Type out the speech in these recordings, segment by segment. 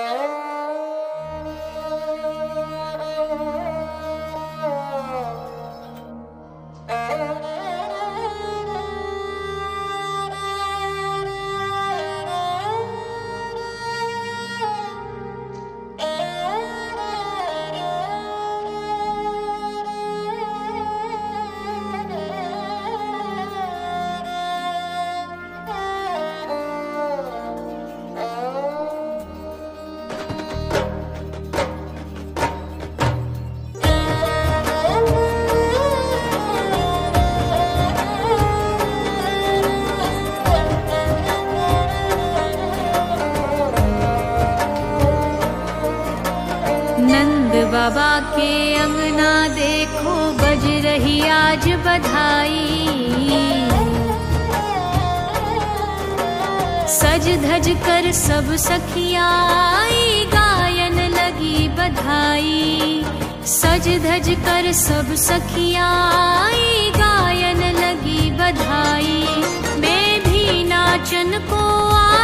Oh. नंद बाबा के अंगना देखो, बज रही आज बधाई। सज धज कर सब सखियाँ आई, गायन लगी बधाई। सज धज कर सब सखियाँ आई, गायन लगी बधाई। मैं भी नाचन को आई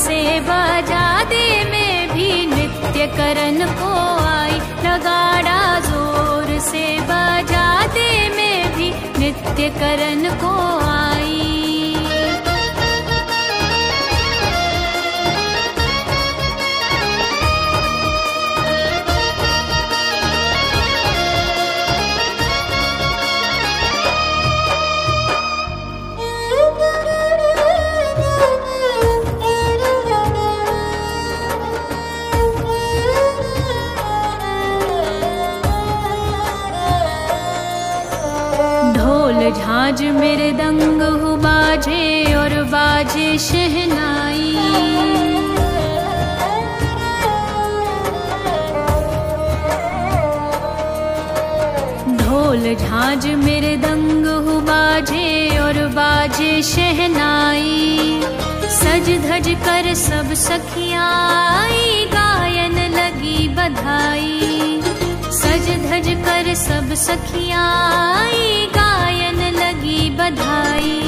से बजा दे में भी नृत्य करन को आई। नगाड़ा ज़ोर से बजा दे में भी नृत्य करन को झांझ मेरे दंग हो बाजे और बाजे शहनाई। ढोल झांझ मेरे दंग हो बाजे और बाजे शहनाई। सज धज कर सब सखियाँ आई, गायन लगी बधाई। सज धज कर सब सखियाँ आई गायन लगी बधाई।